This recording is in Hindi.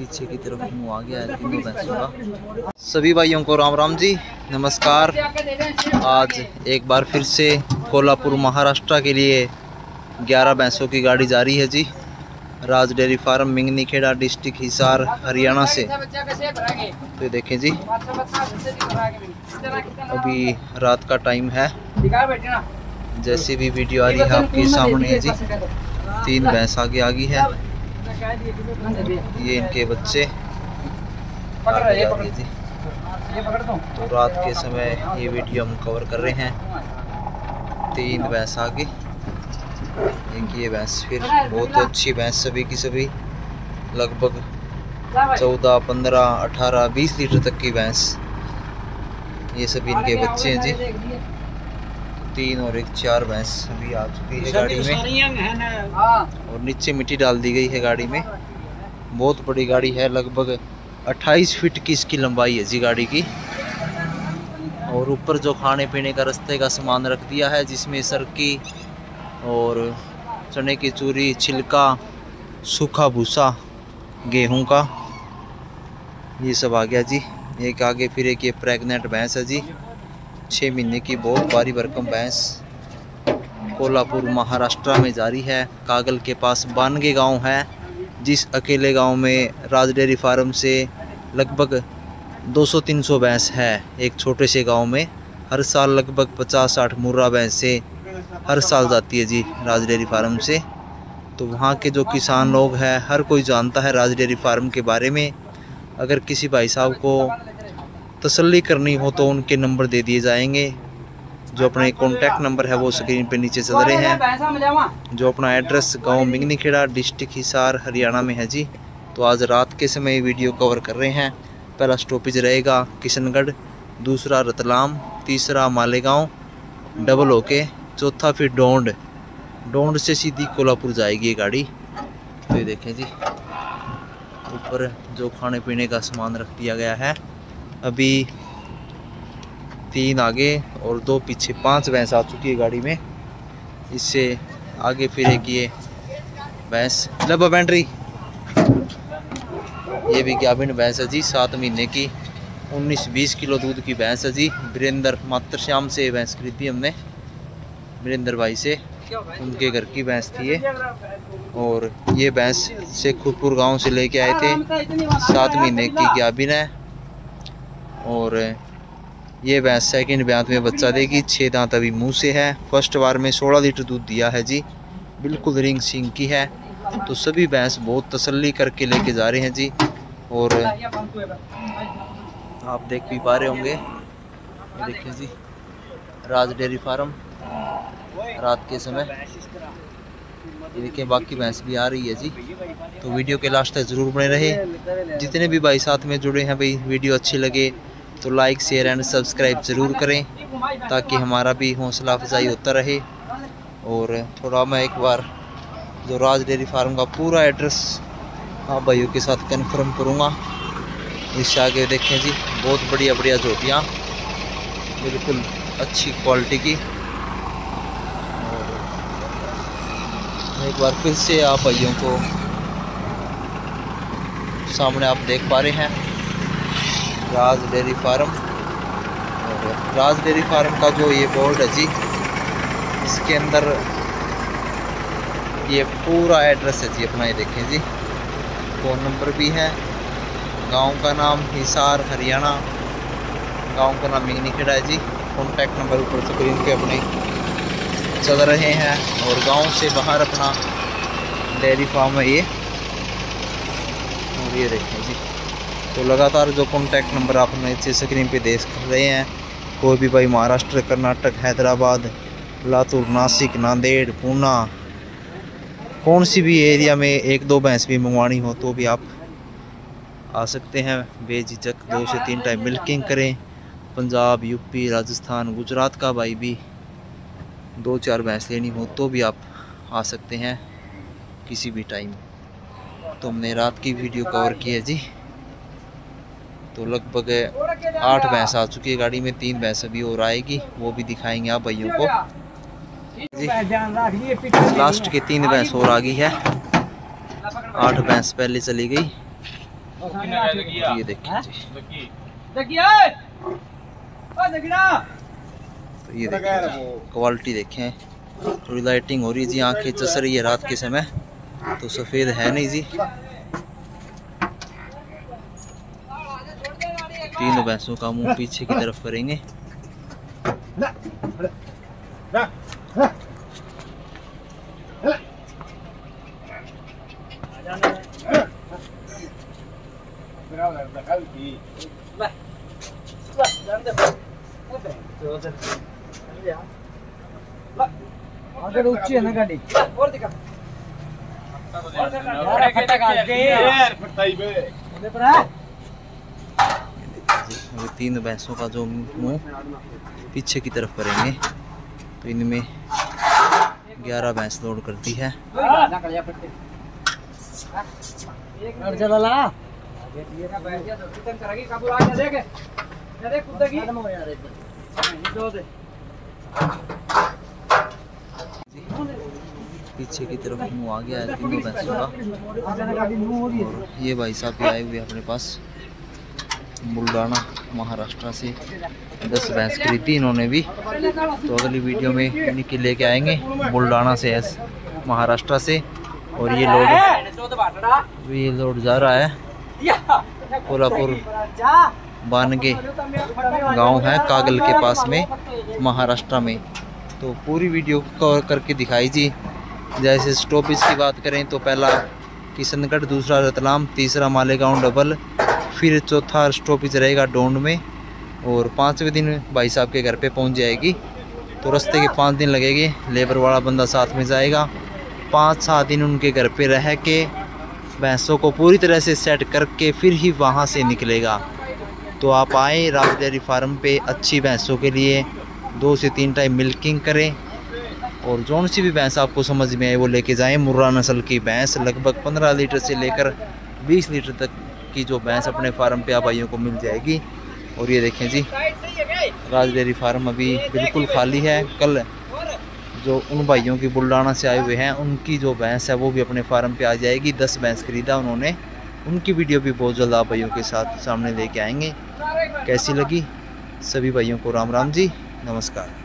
पीछे की तरफ़ मुँह आ गया है सभी भाइयों को राम राम जी, नमस्कार। आज एक बार फिर से कोल्हापुर, महाराष्ट्र के लिए 11 भैंसों की गाड़ी जा रही है जी। Raj dairy farm Mingni Kheda district, Hisar, Haryana से। तो देखें जी, अभी रात का टाइम है। जैसी भी वीडियो आ रही है आपके सामने है जी। तीन भैंस आगे आ गई है। ये इनके बच्चे जी। तो रात के समय ये वीडियो हम कवर कर रहे हैं। तीन भैंस आगे। एक ये भैंस फिर बहुत अच्छी भैंस सभी की सभी। लगभग चौदह पंद्रह अठारह बीस लीटर तक की भैंस। ये सभी इनके बच्चे हैं जी। तीन और एक चार भैंस अभी आ चुकी है गाड़ी में। और नीचे मिट्टी डाल दी गई है गाड़ी में। बहुत बड़ी गाड़ी है लगभग 28 फीट की इसकी लंबाई है जी गाड़ी की। और ऊपर जो खाने पीने का रास्ते का सामान रख दिया है जिसमें सरकी और चने की चूरी छिलका सूखा भूसा गेहूँ का ये सब आ गया जी। एक आगे फिर एक ये प्रेग्नेंट भैंस है जी। छः महीने की बहुत भारी भरकम भैंस कोल्हापुर, महाराष्ट्र में जारी है। कागल के पास बानगे गाँव है, जिस अकेले गाँव में राज डेयरी फार्म से लगभग 200-300 भैंस है। एक छोटे से गाँव में हर साल लगभग 50-60 मुर्रा भैंस हर साल जाती है जी राज डेयरी फार्म से। तो वहाँ के जो किसान लोग हैं, हर कोई जानता है राज डेयरी फार्म के बारे में। अगर किसी भाई साहब को तसल्ली करनी हो तो उनके नंबर दे दिए जाएँगे। जो अपने कॉन्टैक्ट नंबर है वो स्क्रीन पे नीचे चल रहे हैं। जो अपना एड्रेस गाँव मिंगनी खेड़ा डिस्ट्रिक्ट हिसार, हरियाणा में है जी तो आज रात के समय वीडियो कवर कर रहे हैं। पहला स्टॉपेज रहेगा किशनगढ़, दूसरा रतलाम, तीसरा मालेगांव डबल होके चौथा फिर डोंड। डोंड से सीधी कोल्हापुर जाएगी ये गाड़ी। तो ये देखें जी, ऊपर जो खाने पीने का सामान रख दिया गया है। अभी तीन आगे और दो पीछे, पाँच भैंस आ चुकी है गाड़ी में। इससे आगे फिर एक ये भैंस। लब बैटरी। ये भी ग्याबिन भैंस है जी, सात महीने की। उन्नीस बीस किलो दूध की भैंस है जी। वीरेंद्र, मात्र श्याम से भैंस खरीदी हमने। वीरेंद्र भाई से। उनके घर की भैंस थी ये। और ये भैंस से शेखपुर गाँव से लेके आए थे। सात महीने की ग्याबिन है। और ये भैंस सेकंड ब्यात में बच्चा देगी। छः दांत अभी मुँह से है। फ़र्स्ट बार में सोलह लीटर दूध दिया है जी। बिल्कुल रिंग सिंग की है। तो सभी भैंस बहुत तसल्ली करके लेके जा रहे हैं जी। और आप देख भी पा रहे होंगे। देखिए जी, राज डेयरी फार्म, रात के समय। देखिए, बाकी भैंस भी आ रही है जी। तो वीडियो के लास्ट तक ज़रूर बने रहे। जितने भी भाई साथ में जुड़े हैं, भाई, वीडियो अच्छी लगे तो लाइक शेयर एंड सब्सक्राइब ज़रूर करें, ताकि हमारा भी हौसला अफजाई होता रहे। और थोड़ा मैं एक बार जो राज डेयरी फार्म का पूरा एड्रेस आप भाइयों के साथ कन्फर्म करूँगा। इससे आगे देखें जी, बहुत बढ़िया बढ़िया झोटियाँ बिल्कुल अच्छी क्वालिटी की। और एक बार फिर से आप भाइयों को सामने आप देख पा रहे हैं। Raj dairy farm. और राज डेयरी फार्म का जो ये बोर्ड है जी, इसके अंदर ये पूरा एड्रेस है जी, अपना ये देखें जी। फ़ोन नंबर भी है। गाँव का नाम हिसार, हरियाणा। गाँव का नाम मिगनी खेड़ा है जी। कॉन्टैक्ट नंबर ऊपर स्क्रीन पे अपने चल रहे हैं और गाँव से बाहर अपना डेयरी फार्म है ये। और ये देखें तो लगातार जो कॉन्टैक्ट नंबर आप नीचे स्क्रीन पे देख रहे हैं, कोई भी भाई महाराष्ट्र, कर्नाटक, हैदराबाद, लातूर, नासिक, नांदेड़, पूना, कौन सी भी एरिया में एक दो भैंस भी मंगवानी हो तो भी आप आ सकते हैं। बेझिझक दो से तीन टाइम मिल्किंग करें। पंजाब यूपी राजस्थान, गुजरात का भाई भी दो चार भैंस लेनी हो तो भी आप आ सकते हैं किसी भी टाइम तो हमने रात की वीडियो कवर की है जी। तो लगभग आठ भैंस आ चुकी है गाड़ी में, तीन भैंस अभी और आएगी, वो भी दिखाएँगे आप भाइयों को। जी, लास्ट की तीन भैंस और आ गई है। आठ भैंस पहले चली गई। ये देखिए तो ये देखिए क्वालिटी देखें। थोड़ी लाइटिंग हो रही है जी, आँखें चस रही है रात के समय। तो सफ़ेद है नहीं जी। तीनों भैंसों का मुँह पीछे की तरफ़ करेंगे आगे है ना गाड़ी ये तीन भैंसों का जो मुँह पीछे की तरफ़ करेंगे तो इनमें ग्यारह भैंस लोड करती है। पीछे की तरफ़ मुँह आ गया है तीनों भैंसों का। ये भाई साहब भी आए हुए अपने पास। बुल्डाना महाराष्ट्र से दस भैंस खरीदी इन्होंने भी। तो अगली वीडियो में इन्हीं के लेके आएँगे बुल्डाना से महाराष्ट्र से। और ये लोड ये लोड जा रहा है। कोल्हापुर बानगे गाँव है, कागल के पास में, महाराष्ट्र में। तो पूरी वीडियो कवर करके दिखाई जी। जैसे स्टॉपेज की बात करें तो पहला किशनगढ़, दूसरा रतलाम, तीसरा मालेगांव डबल फिर चौथा स्टॉपेज रहेगा डोंड में और पाँचवें दिन भाई साहब के घर पे पहुँच जाएगी। तो रास्ते के पाँच दिन लगेंगे, लेबर वाला बंदा साथ में जाएगा। पाँच सात दिन उनके घर पे रह के भैंसों को पूरी तरह से सेट करके फिर ही वहाँ से निकलेगा। तो आप आए राज डेयरी फार्म पे अच्छी भैंसों के लिए, दो से तीन टाइम मिल्किंग करें और जौन सी भी भैंस आपको समझ में आए वो लेके जाएँ। मुर्रा नस्ल की भैंस लगभग पंद्रह लीटर से लेकर बीस लीटर तक की जो भैंस अपने फार्म पे आप भाइयों को मिल जाएगी। और ये देखें जी राज डेयरी फार्म अभी बिल्कुल खाली है। कल जो उन भाइयों की बुल्डाना से आए हुए हैं, उनकी जो भैंस है वो भी अपने फार्म पे आ जाएगी। दस भैंस खरीदा उन्होंने। उनकी वीडियो भी बहुत जल्द आप भाइयों के साथ सामने लेके आएँगे। कैसी लगी? सभी भाइयों को राम राम जी, नमस्कार।